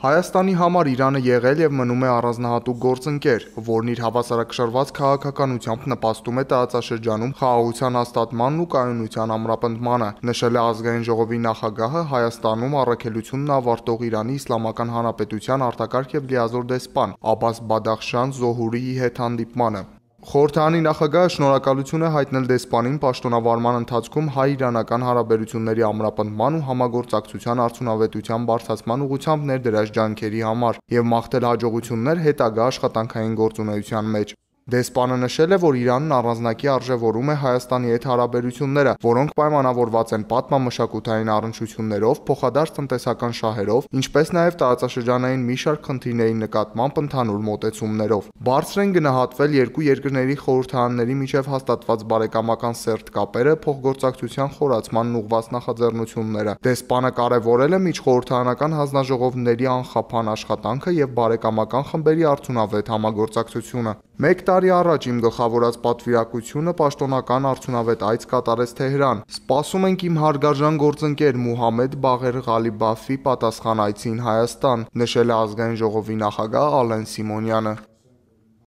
Հայաստանի համար Իրանը եղել եւ մնում է առանձնահատուկ գործընկեր, որն իր հավասարակշռված քաղաքականությամբ նպաստում է տարածաշրջանում խաղաղության հաստատմանն ու կայունության ամրապնդմանը, նշել է ազգային ժողովի նախագահը Հայաստանում առաքելությունն ավարտող Իրանի Իսլամական Հանրապետության արտակարգ եւ լիազոր դեսպան Աբբաս Բադախշան Զոհուրիի հետ հանդիպմանը։ Խորհրդանի նախագահը շնորհակալություն է հայտնել դեսպանին պաշտոնավարման ընթացքում հայ-իրանական հարաբերությունների ամրապնդման ու համագործակցության արդյունավետության բարձրացման ուղղությամբ ներդրած ջանքերի համար եւ մաղթել հաջողություններ հետագա աշխատանքային գործունեության մեջ։ Դեսպանը նշել է, որ Իրանն առանձնակի արժևորում է Հայաստանի հետ հարաբերությունները, որոնք պայմանավորված են պատմամշակութային առնչություններով, փոխադարձ տնտեսական շահերով, ինչպես նաև տարածաշրջանային մի շարք խնդիրների նկատմամբ ընդհանուր մոտեցումներով։ Բարձր են գնահատվել երկու երկրների խորհրդարանների միջև հաստատված բարեկամական սերտ կապերը, փոխգործակցության խորացմանն ուղղված նախաձեռնությունները։ Դեսպանը կարևորել է միջխորհրդարանական հանձնաժողովների անխափան աշխատանքը եւ բարեկամական խմբերի արդյունավետ համագործակցությունը։ Մեկ տարի առաջ իմ գլխավորած պատվիրակությունը պաշտոնական արդյունավետ այց կատարեց Թեհրան։ Սպասում ենք իմ հարգարժան գործընկեր Մուհամեդ Բաղեր Ղալիբաֆի պատասխան այցին Հայաստան, նշել է ազգային ժողովի նախագահ Ալեն Սիմոնյանը։